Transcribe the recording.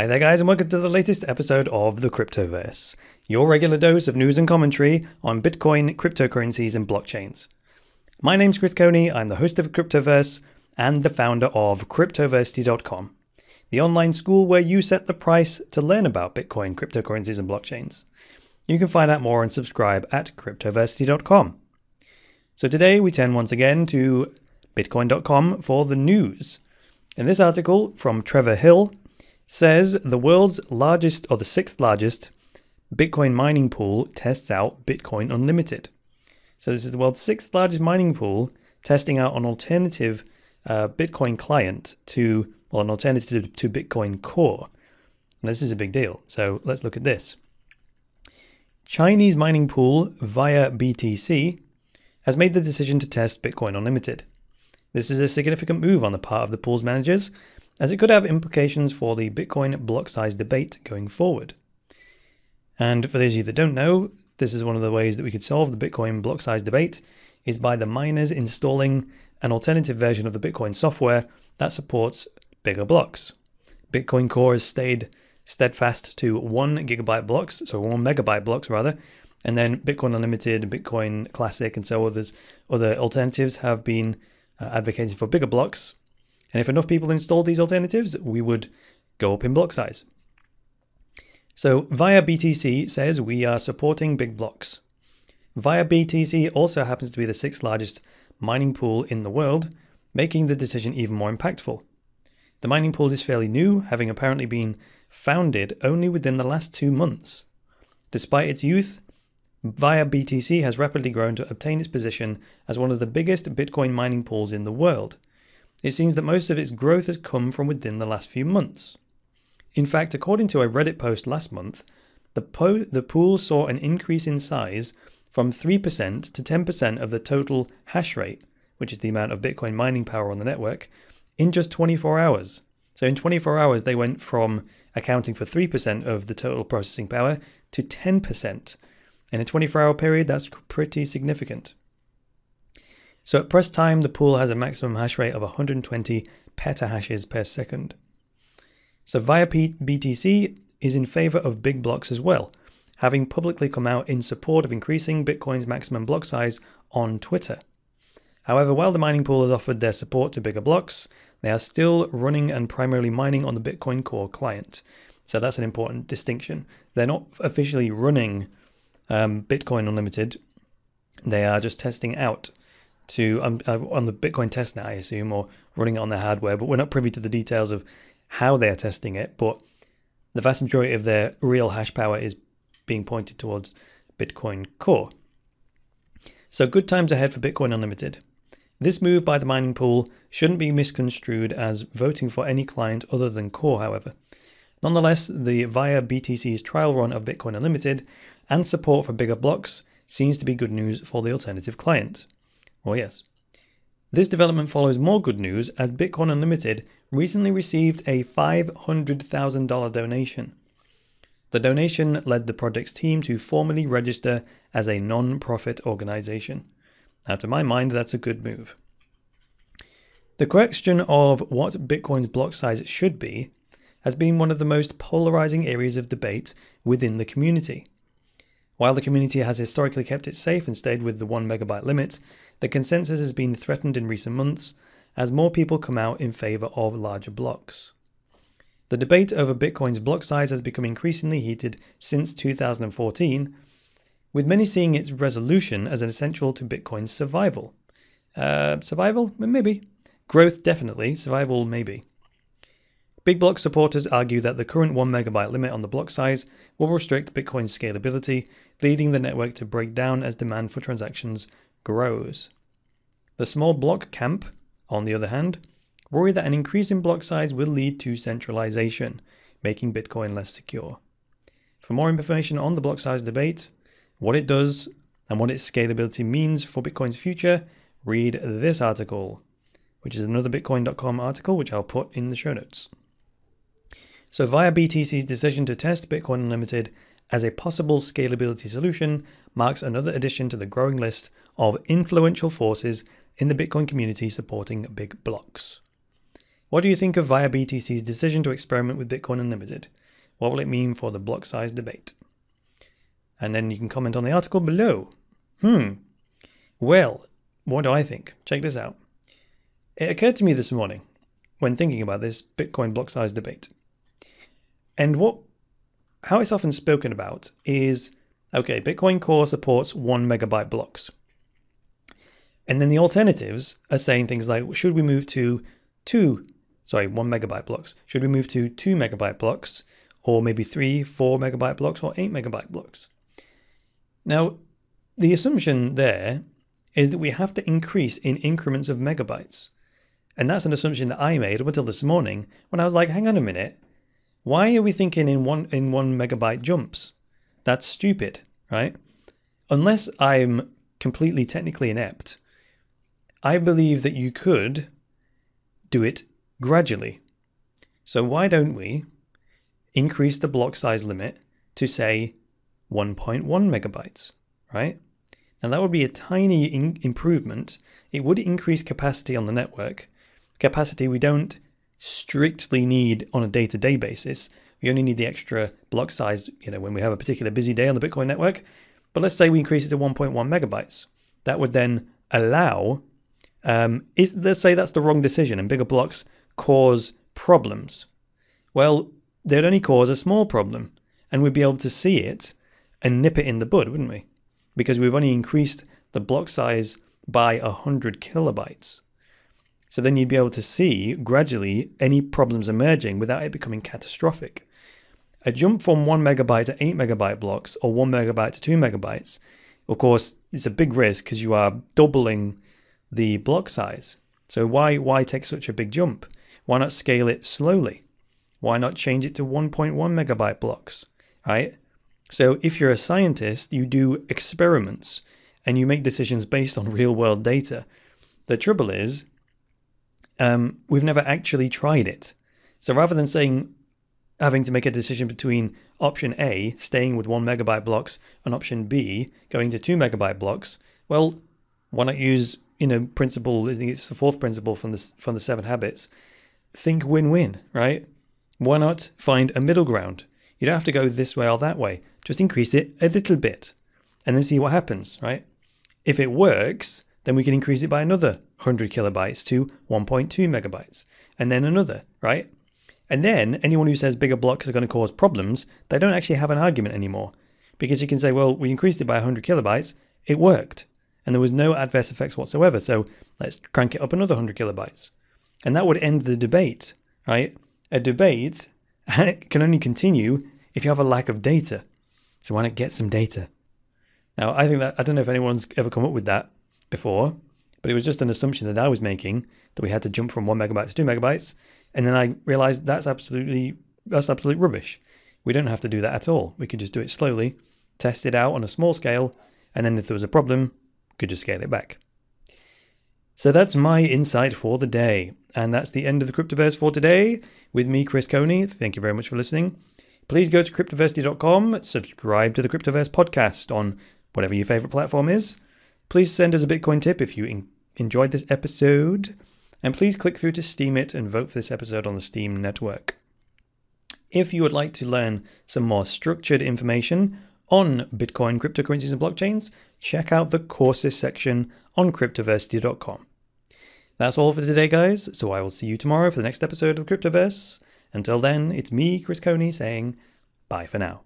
Hi there, guys, and welcome to the latest episode of the Cryptoverse, your regular dose of news and commentary on Bitcoin, cryptocurrencies, and blockchains. My name's Chris Coney, I'm the host of Cryptoverse and the founder of Cryptoversity.com, the online school where you set the price to learn about Bitcoin, cryptocurrencies, and blockchains. You can find out more and subscribe at Cryptoversity.com. So today we turn once again to Bitcoin.com for the news. In this article from Trevor Hill, says the world's largest or the sixth largest Bitcoin mining pool tests out Bitcoin Unlimited. So this is the world's sixth largest mining pool testing out an alternative uh, Bitcoin client to, well, an alternative to Bitcoin Core. And this is a big deal. So let's look at this. Chinese mining pool ViaBTC has made the decision to test Bitcoin Unlimited. This is a significant move on the part of the pool's managers as it could have implications for the Bitcoin block size debate going forward. And for those of you that don't know, this is one of the ways that we could solve the Bitcoin block size debate is by the miners installing an alternative version of the Bitcoin software that supports bigger blocks. Bitcoin Core has stayed steadfast to one gigabyte blocks, so one megabyte blocks rather, and then Bitcoin Unlimited, Bitcoin Classic, and so others other alternatives have been uh, advocating for bigger blocks and if enough people installed these alternatives, we would go up in block size. So ViaBTC says we are supporting big blocks. ViaBTC also happens to be the sixth largest mining pool in the world, making the decision even more impactful. The mining pool is fairly new, having apparently been founded only within the last two months. Despite its youth, ViaBTC has rapidly grown to obtain its position as one of the biggest Bitcoin mining pools in the world, it seems that most of its growth has come from within the last few months. In fact, according to a Reddit post last month, the, po- the pool saw an increase in size from 3% to 10% of the total hash rate, which is the amount of Bitcoin mining power on the network, in just 24 hours. So in 24 hours, they went from accounting for 3% of the total processing power to 10%. In a 24 hour period, that's pretty significant. So at press time, the pool has a maximum hash rate of 120 petahashes per second. So ViaBTC is in favor of big blocks as well, having publicly come out in support of increasing Bitcoin's maximum block size on Twitter. However, while the mining pool has offered their support to bigger blocks, they are still running and primarily mining on the Bitcoin Core client. So that's an important distinction. They're not officially running um, Bitcoin Unlimited, they are just testing out to um, uh, on the Bitcoin testnet, I assume, or running it on their hardware. But we're not privy to the details of how they are testing it. But the vast majority of their real hash power is being pointed towards Bitcoin Core. So good times ahead for Bitcoin Unlimited. This move by the mining pool shouldn't be misconstrued as voting for any client other than Core, however. Nonetheless, the ViaBTC's trial run of Bitcoin Unlimited and support for bigger blocks seems to be good news for the alternative client. Oh, yes. This development follows more good news as Bitcoin Unlimited recently received a $500,000 donation. The donation led the project's team to formally register as a non profit organization. Now, to my mind, that's a good move. The question of what Bitcoin's block size should be has been one of the most polarizing areas of debate within the community. While the community has historically kept it safe and stayed with the 1 megabyte limit, the consensus has been threatened in recent months as more people come out in favor of larger blocks. The debate over Bitcoin's block size has become increasingly heated since 2014, with many seeing its resolution as an essential to Bitcoin's survival. Uh, survival? Maybe. Growth, definitely. Survival, maybe. Big block supporters argue that the current 1 megabyte limit on the block size will restrict Bitcoin's scalability, leading the network to break down as demand for transactions grows. The small block camp, on the other hand, worry that an increase in block size will lead to centralization, making Bitcoin less secure. For more information on the block size debate, what it does, and what its scalability means for Bitcoin's future, read this article, which is another Bitcoin.com article, which I'll put in the show notes. So, ViaBTC's decision to test Bitcoin Unlimited as a possible scalability solution marks another addition to the growing list of influential forces in the Bitcoin community supporting big blocks. What do you think of ViaBTC's decision to experiment with Bitcoin Unlimited? What will it mean for the block size debate? And then you can comment on the article below. Hmm. Well, what do I think? Check this out. It occurred to me this morning when thinking about this Bitcoin block size debate. And what how it's often spoken about is okay, Bitcoin Core supports one megabyte blocks. And then the alternatives are saying things like should we move to two, sorry, one megabyte blocks? Should we move to two megabyte blocks, or maybe three, four megabyte blocks, or eight megabyte blocks? Now, the assumption there is that we have to increase in increments of megabytes. And that's an assumption that I made up until this morning when I was like, hang on a minute, why are we thinking in one in one megabyte jumps? That's stupid, right? Unless I'm completely technically inept, I believe that you could do it gradually. So why don't we increase the block size limit to say 1.1 megabytes, right? And that would be a tiny in- improvement. It would increase capacity on the network. Capacity we don't strictly need on a day-to-day basis. We only need the extra block size, you know, when we have a particular busy day on the Bitcoin network. But let's say we increase it to 1.1 megabytes. That would then allow, um, is let's say that's the wrong decision and bigger blocks cause problems. Well, they'd only cause a small problem, and we'd be able to see it and nip it in the bud, wouldn't we? Because we've only increased the block size by 100 kilobytes. So then you'd be able to see gradually any problems emerging without it becoming catastrophic. A jump from 1 megabyte to 8 megabyte blocks or 1 megabyte to 2 megabytes, of course, it's a big risk because you are doubling the block size. So why why take such a big jump? Why not scale it slowly? Why not change it to 1.1 megabyte blocks, right? So if you're a scientist, you do experiments and you make decisions based on real world data. The trouble is, um, we've never actually tried it. So rather than saying having to make a decision between option A, staying with one megabyte blocks, and option B, going to two megabyte blocks, well, why not use you know principle? I think it's the fourth principle from the from the seven habits. Think win-win, right? Why not find a middle ground? You don't have to go this way or that way. Just increase it a little bit and then see what happens, right? If it works, then we can increase it by another 100 kilobytes to 1.2 megabytes and then another, right? And then anyone who says bigger blocks are going to cause problems, they don't actually have an argument anymore because you can say, well, we increased it by 100 kilobytes, it worked, and there was no adverse effects whatsoever. So let's crank it up another 100 kilobytes. And that would end the debate, right? A debate can only continue if you have a lack of data. So why not get some data? Now, I think that I don't know if anyone's ever come up with that before, but it was just an assumption that I was making that we had to jump from one megabyte to two megabytes, and then I realized that's absolutely that's absolute rubbish. We don't have to do that at all. We could just do it slowly, test it out on a small scale, and then if there was a problem, could just scale it back. So that's my insight for the day. And that's the end of the Cryptoverse for today with me, Chris Coney. Thank you very much for listening. Please go to cryptoversity.com, subscribe to the Cryptoverse podcast on whatever your favorite platform is. Please send us a Bitcoin tip if you enjoyed this episode. And please click through to Steemit and vote for this episode on the Steam network. If you would like to learn some more structured information on Bitcoin, cryptocurrencies, and blockchains, check out the courses section on cryptoversity.com. That's all for today, guys. So I will see you tomorrow for the next episode of Cryptoverse. Until then, it's me, Chris Coney, saying bye for now.